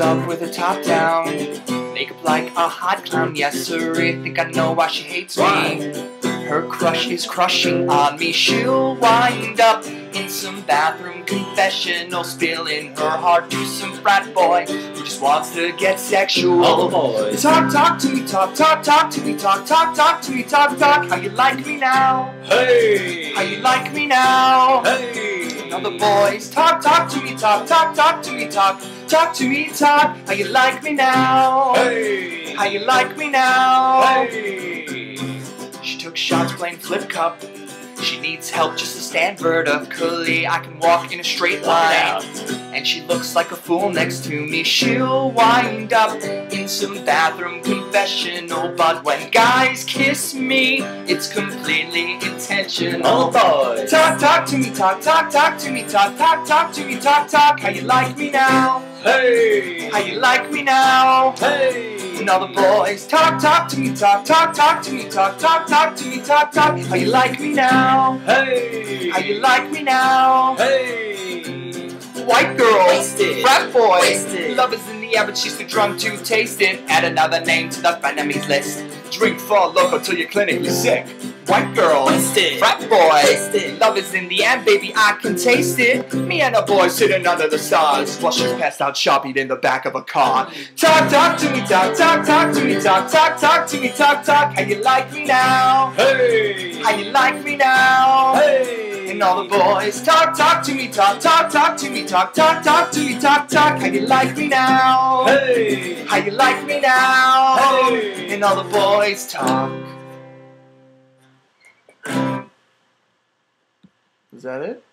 up with a top down. Makeup like a hot clown, yes sir. I think I know why she hates me. Her crush is crushing on me. She'll wind up in some bathroom confessional, spilling her heart to some frat boy who just wants to get sexual. All the boys. Talk, talk to me, talk, talk, talk to me, talk, talk, talk to me, talk, talk. How you like me now? Hey! How you like me now? Hey! Now the boys talk, talk to me, talk, talk, talk to me, talk, talk to me, talk. How you like me now? Hey! How you like me now? Hey! She took shots playing flip cup. She needs help just to stand vertically. I can walk in a straight line. And she looks like a fool next to me. She'll wind up in some bathroom confessional. But when guys kiss me, it's completely intentional. Boys. Talk, talk to me, talk, talk, talk to me, talk, talk, talk to me, talk, talk. How you like me now? Hey! How you like me now? Hey! And all the boys talk, talk to me, talk, talk, talk to me, talk, talk, talk to me, talk, talk. How you like me now? Hey! How you like me now? Hey! White girl, Wasted. frat boy, Wasted. love is in the air, but she's too drunk to taste it. Add another name to the frenemies list. Drink Four Loko till you're clinically sick. White girl, Wasted. frat boy, Wasted. love is in the air, baby, I can taste it. Me and a boy sitting under the stars while she's passed out shopping in the back of a car. Talk, talk to me, talk, talk, talk to me, talk, talk, talk to me, talk, talk. How you like me now? Hey! How you like me now? Hey! And all the boys talk, talk to me, talk, talk, talk to me, talk, talk, talk to me, talk, talk. How you like me now? Hey! How you like me now? Hey! And all the boys talk. Is that it?